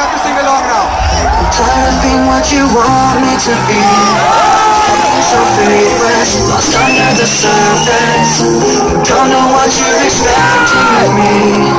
have to sing along now. I'm tired of being what you want me to be. So faithless, lost under the surface. Don't know what you're expecting of me.